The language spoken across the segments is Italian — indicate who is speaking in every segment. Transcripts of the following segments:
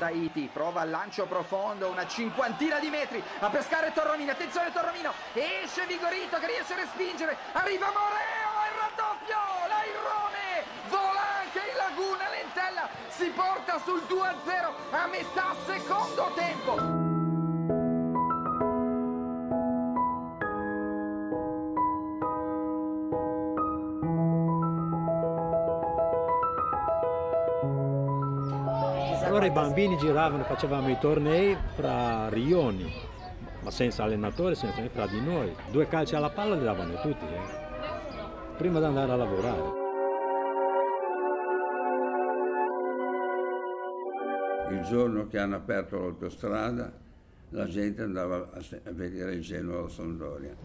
Speaker 1: Staiti, prova il lancio profondo, una cinquantina di metri. A pescare Torromino, attenzione Torromino, esce Vigorito che riesce a respingere, arriva Moreo, il raddoppio, l'Airone, vola anche in laguna, Lentella. Si porta sul 2-0 a metà secondo tempo.
Speaker 2: Allora i bambini giravano, facevamo i tornei fra rioni, ma senza allenatore, senza fra di noi. Due calci alla palla li davano tutti, eh, prima di andare a lavorare.
Speaker 3: Il giorno che hanno aperto l'autostrada la gente andava a vedere il Genoa Sondoria.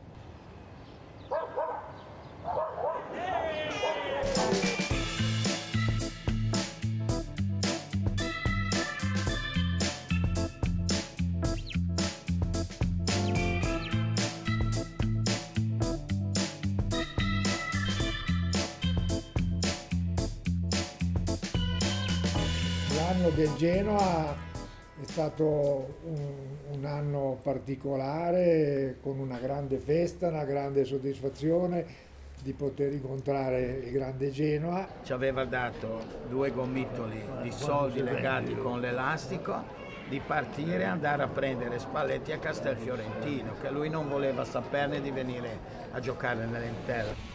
Speaker 4: L'anno del Genoa è stato un, un, anno particolare con una grande festa, una grande soddisfazione di poter incontrare il grande Genoa.
Speaker 5: Ci aveva dato due gomitoli di soldi legati con l'elastico di partire e andare a prendere Spalletti a Castelfiorentino, che lui non voleva saperne di venire a giocare nell'Inter.